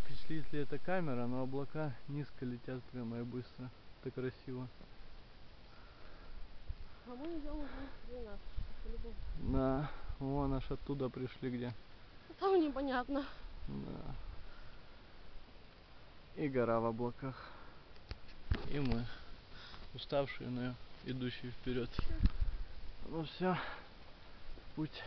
запечатлит ли эта камера, но облака низко летят прямо и быстро. Это красиво. А мы идем уже Да, вон аж оттуда пришли где. Там непонятно. Да. И гора в облаках. И мы, уставшие, но идущие вперед. Ну все, путь.